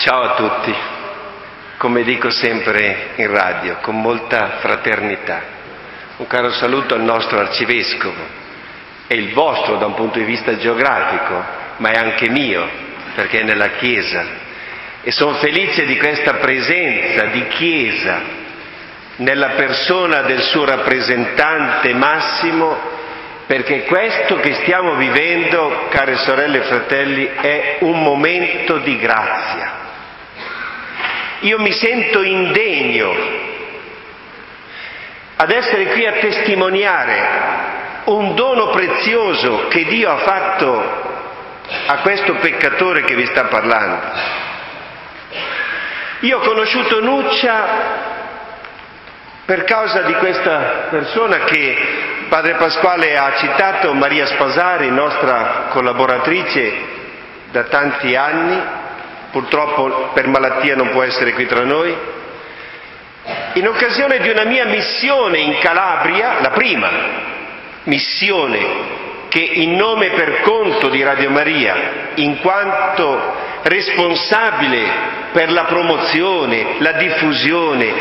Ciao a tutti, come dico sempre in radio, con molta fraternità. Un caro saluto al nostro arcivescovo, è il vostro da un punto di vista geografico, ma è anche mio, perché è nella Chiesa. E sono felice di questa presenza di Chiesa nella persona del suo rappresentante Massimo perché questo che stiamo vivendo, care sorelle e fratelli, è un momento di grazia. Io mi sento indegno ad essere qui a testimoniare un dono prezioso che Dio ha fatto a questo peccatore che vi sta parlando. Io ho conosciuto Nuccia per causa di questa persona che Padre Pasquale ha citato, Maria Spasari, nostra collaboratrice da tanti anni, purtroppo per malattia non può essere qui tra noi, in occasione di una mia missione in Calabria, la prima missione che in nome e per conto di Radio Maria, in quanto responsabile per la promozione, la diffusione,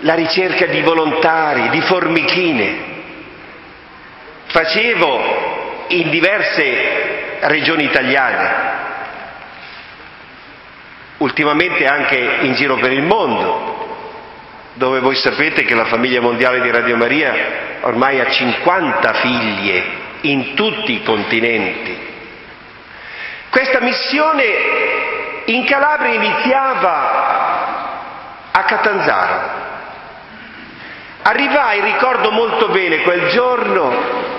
la ricerca di volontari, di formichine. Facevo in diverse regioni italiane, ultimamente anche in giro per il mondo, dove voi sapete che la famiglia mondiale di Radio Maria ormai ha 50 figlie in tutti i continenti. Questa missione in Calabria iniziava a Catanzaro, Arrivai, ricordo molto bene, quel giorno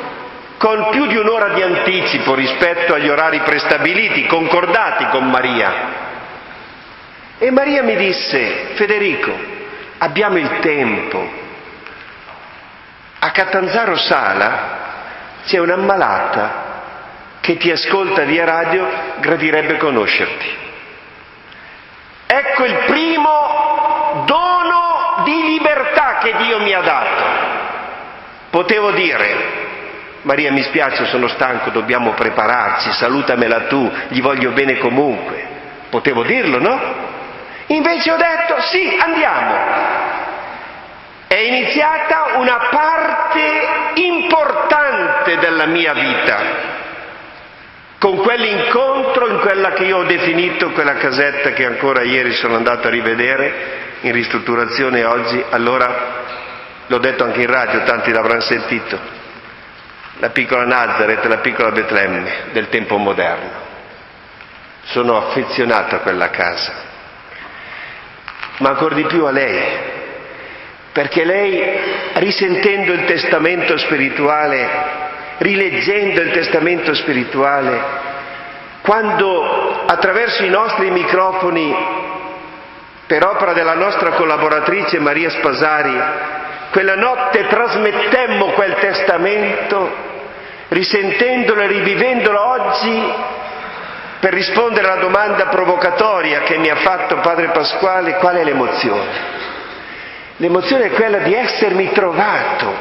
con più di un'ora di anticipo rispetto agli orari prestabiliti, concordati con Maria. E Maria mi disse, Federico, abbiamo il tempo. A Catanzaro Sala c'è un'ammalata che ti ascolta via radio, gradirebbe conoscerti. Ecco il primo dono di libertà che Dio mi ha dato. Potevo dire, Maria mi spiace, sono stanco, dobbiamo prepararci, salutamela tu, gli voglio bene comunque. Potevo dirlo, no? Invece ho detto sì, andiamo. È iniziata una parte importante della mia vita con quell'incontro in quella che io ho definito quella casetta che ancora ieri sono andato a rivedere in ristrutturazione oggi, allora l'ho detto anche in radio, tanti l'avranno sentito, la piccola Nazareth, la piccola Betlemme del tempo moderno. Sono affezionato a quella casa, ma ancora di più a lei, perché lei, risentendo il testamento spirituale, rileggendo il testamento spirituale, quando attraverso i nostri microfoni per opera della nostra collaboratrice Maria Spasari, quella notte trasmettemmo quel testamento, risentendolo e rivivendolo oggi per rispondere alla domanda provocatoria che mi ha fatto Padre Pasquale, qual è l'emozione? L'emozione è quella di essermi trovato,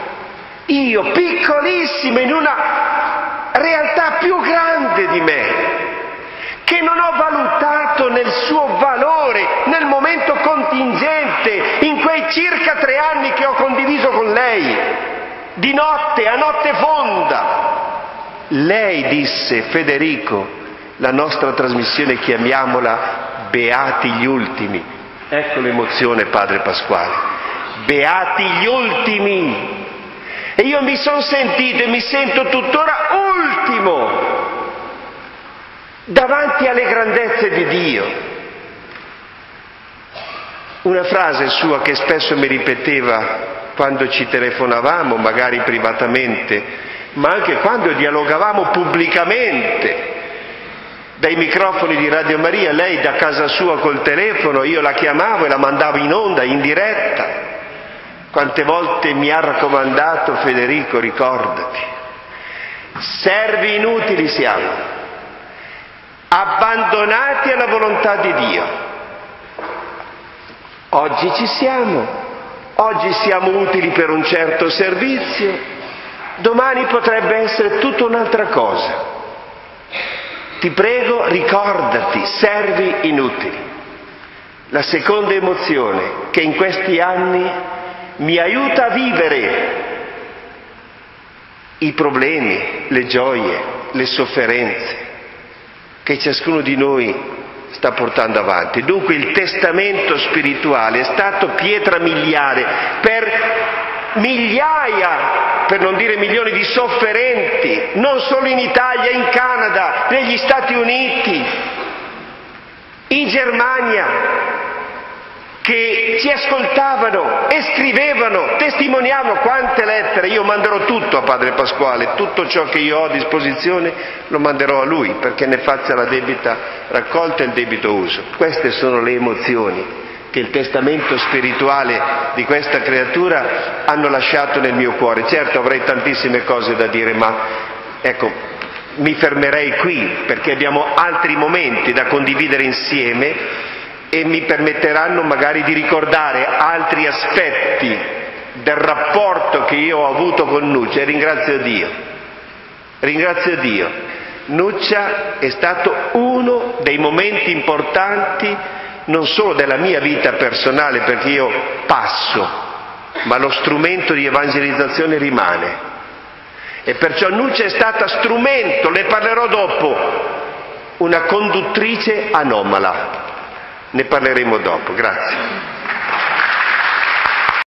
io piccolissimo, in una realtà più grande di me, che non ho valutato nel suo valore, nel momento contingente, in quei circa tre anni che ho condiviso con lei, di notte, a notte fonda. Lei disse, Federico, la nostra trasmissione chiamiamola Beati gli ultimi. Ecco l'emozione, Padre Pasquale. Beati gli ultimi. E io mi sono sentito e mi sento tuttora ultimo davanti alle grandezze di Dio. Una frase sua che spesso mi ripeteva quando ci telefonavamo, magari privatamente, ma anche quando dialogavamo pubblicamente dai microfoni di Radio Maria, lei da casa sua col telefono, io la chiamavo e la mandavo in onda, in diretta. Quante volte mi ha raccomandato Federico, ricordati, servi inutili siamo, abbandonati alla volontà di Dio. Oggi ci siamo, oggi siamo utili per un certo servizio, domani potrebbe essere tutta un'altra cosa. Ti prego, ricordati, servi inutili. La seconda emozione che in questi anni mi aiuta a vivere i problemi, le gioie, le sofferenze che ciascuno di noi sta portando avanti. Dunque il testamento spirituale è stato pietra miliare per migliaia, per non dire milioni di sofferenti, non solo in Italia, in Canada, negli Stati Uniti, in Germania, che ci ascoltavano e scrivevano, testimoniavano quante lettere. Io manderò tutto a Padre Pasquale, tutto ciò che io ho a disposizione lo manderò a lui perché ne faccia la debita raccolta e il debito uso. Queste sono le emozioni che il testamento spirituale di questa creatura hanno lasciato nel mio cuore. Certo avrei tantissime cose da dire, ma ecco, mi fermerei qui perché abbiamo altri momenti da condividere insieme e mi permetteranno magari di ricordare altri aspetti del rapporto che io ho avuto con Nuccia e ringrazio Dio. Ringrazio Dio. Nuccia è stato uno dei momenti importanti non solo della mia vita personale perché io passo, ma lo strumento di evangelizzazione rimane. E perciò Nuccia è stata strumento, ne parlerò dopo, una conduttrice anomala. Ne parleremo dopo, grazie.